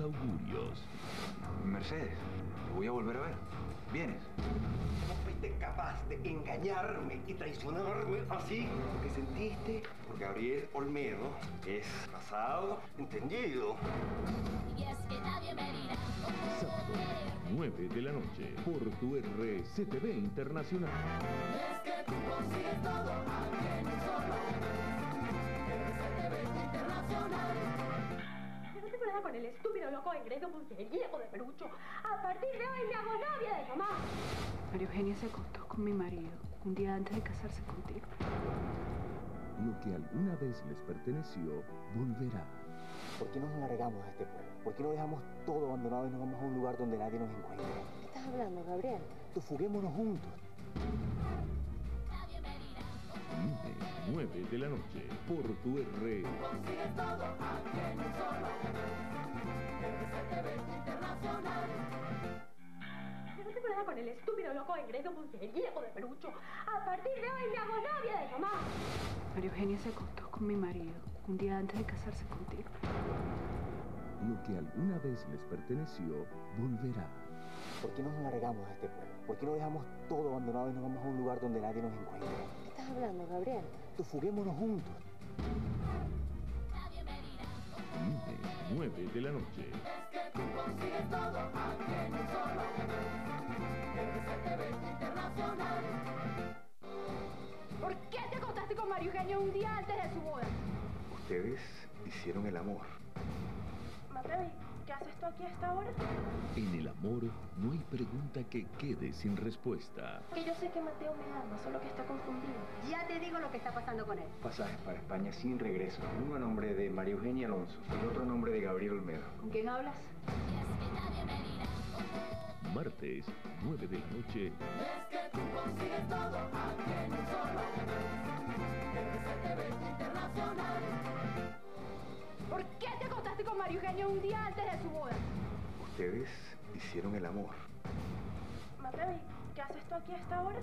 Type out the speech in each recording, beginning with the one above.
augurios. Mercedes, te voy a volver a ver. ¿Vienes? ¿Cómo fuiste capaz de engañarme y traicionarme así? Lo que sentiste por Gabriel Olmedo es pasado entendido. Y es que nadie me dirá Sábado, 9 de la noche, por tu RCTV Internacional. Es que tú consigues todo aquí en un solo RCTV Internacional. Con el estúpido loco de Greco Mujeriego de Perucho. A partir de hoy me hago novia de mamá. María Eugenia se acostó con mi marido un día antes de casarse contigo. Lo que alguna vez les perteneció, volverá. ¿Por qué no nos largamos de este pueblo? ¿Por qué no dejamos todo abandonado y nos vamos a un lugar donde nadie nos encuentre? ¿Qué estás hablando, Gabriel? Tú fuguémonos juntos. 9 de la noche, por tu R. Consigues todo aquí en un solo Internacional. No te problema con el estúpido loco de Greco Mujeriego de Perucho. A partir de hoy me hago novia de mamá. María Eugenia se acostó con mi marido un día antes de casarse contigo. Lo que alguna vez les perteneció, volverá. ¿Por qué no nos largamos de este pueblo? ¿Por qué no dejamos todo abandonado y nos vamos a un lugar donde nadie nos encuentre? ¿Qué estás hablando, Gabriel? Tú fuguémonos juntos. nadie me dirá Lunes, 9 de la noche, Es que tú consigues todo aquí en un solo RCTV Internacional. ¿Por qué te acostaste con María Eugenia un día antes de su boda? Ustedes hicieron el amor. Mateo, ¿qué haces tú aquí a esta hora? En el amor no hay pregunta que quede sin respuesta. Que yo sé que Mateo me ama, solo que está confundido. Ya te digo lo que está pasando con él. Pasajes para España sin regreso. Uno a nombre de María Eugenia Alonso y el otro a nombre de Gabriel Olmedo. ¿Con quién hablas? Martes, 9 de la noche, Es que tú consigues todo aquí en un solo RCTV Internacional. ¿Por qué te acostaste con María Eugenia un día antes de su boda? Ustedes hicieron el amor. Mateo, ¿qué haces tú aquí a esta hora?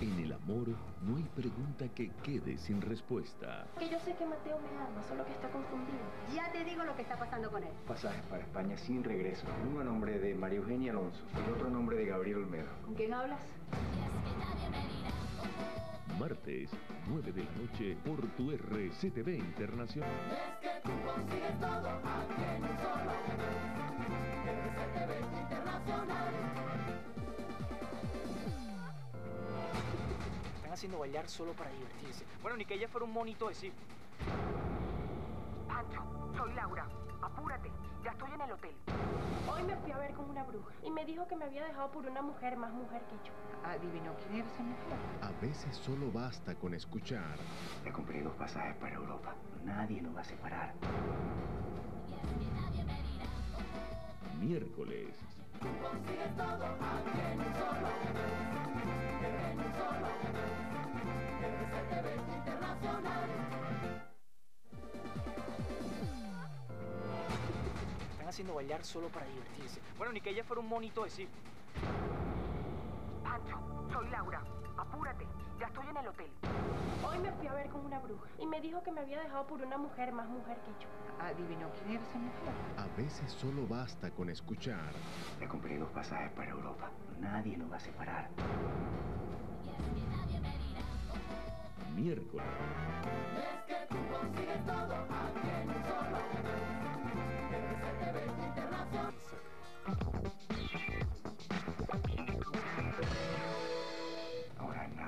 en el amor no hay pregunta que quede sin respuesta. Que yo sé que Mateo me ama, solo que está confundido. Ya te digo lo que está pasando con él. Pasajes para España sin regreso. Uno a nombre de María Eugenia Alonso y el otro a nombre de Gabriel Olmedo. ¿Con quién hablas? Martes, 9 de la noche, por tu RCTV Internacional. Es que tú consigues todo aquí en un solo RCTV Internacional. Están haciendo bailar solo para divertirse. Bueno, ni que ella fuera un monito de sí. Pancho, soy Laura. Apúrate, ya estoy en el hotel. Hoy me fui a ver con una bruja y me dijo que me había dejado por una mujer más mujer que yo. ¿Adivinó quién era esa mujer? A veces solo basta con escuchar. Le compré dos pasajes para Europa. Nadie nos va a separar. Miércoles, Tú consigues todo aquí en un solo haciendo bailar solo para divertirse. Bueno, ni que ella fuera un monito de sí. Pancho, soy Laura. Apúrate, ya estoy en el hotel. Hoy me fui a ver con una bruja y me dijo que me había dejado por una mujer más mujer que yo. ¿Adivinó quién era esa mujer? a veces solo basta con escuchar. Le compré dos pasajes para Europa. Nadie nos va a separar. me dirá Miércoles, Es que tú consigues todo aquí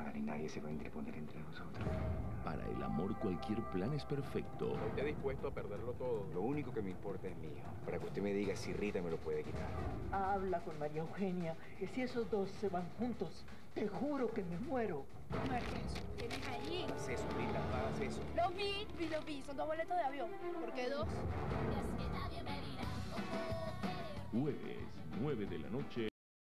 nada ni nadie se va a interponer entre nosotros. para el amor cualquier plan es perfecto. Estoy dispuesto a perderlo todo. Lo único que me importa es mío. Para que usted me diga si Rita me lo puede quitar. Habla con María Eugenia, que si esos dos se van juntos, te juro que me muero. ¿Tienes ahí? Haz eso, Rita, hagas eso. Lo vi, vi, lo vi. Son dos boletos de avión. ¿Por qué dos? y es que nadie me dirá Jueves, 9 de la noche,